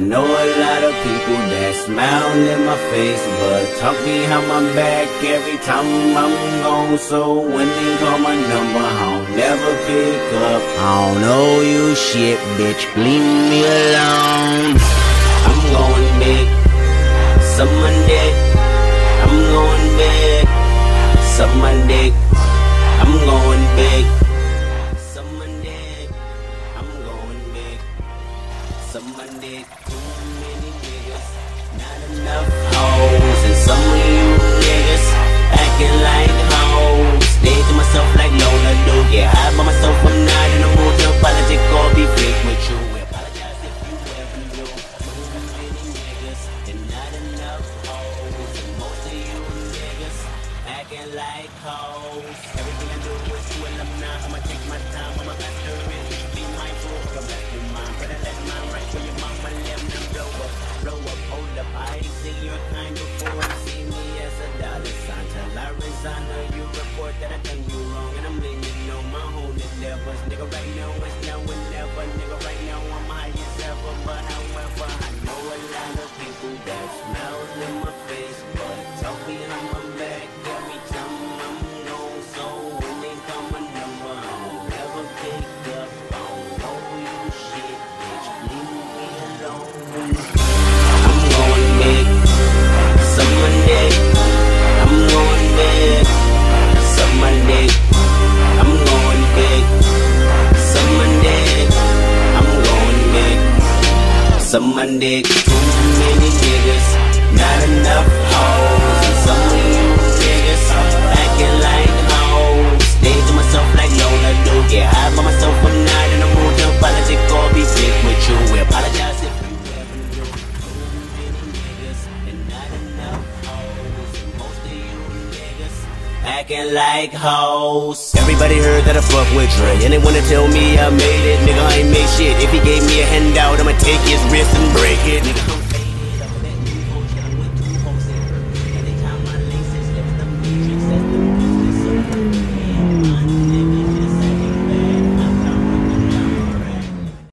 know a lot of people that smile in my face, but talk behind my back every time I'm gone. So when they call my number, I'll never pick up. I don't know you shit, bitch. Leave me alone. I'm going big. Someone dick. I'm going big. Someone dick. I'm going big. Like hoes. Everything I do is you I'm not. I'ma take my time. I'ma master it. Be the mastermind. Better let mine right for your mama. Let me blow up, blow up, hold up. I ain't seen your kind before. See me as a dollar sign. Till I resign or you report that I done you wrong. And I'm leaning on my own endeavors. Nigga, right now Someone dick. Too many niggas. Not enough hoes. Some of you niggas acting like hoes. To myself like Lola do. Get high by myself. I'm not in the mood to apologize or be sick with you. We apologize if you ever do. Too many niggas and not enough hoes. Most of you niggas acting like hoes. Everybody heard that I fuck with Dre, and they wanna tell me I made it. Nigga, I ain't made shit. If he gave me a handout, I'ma take his wrist and break it.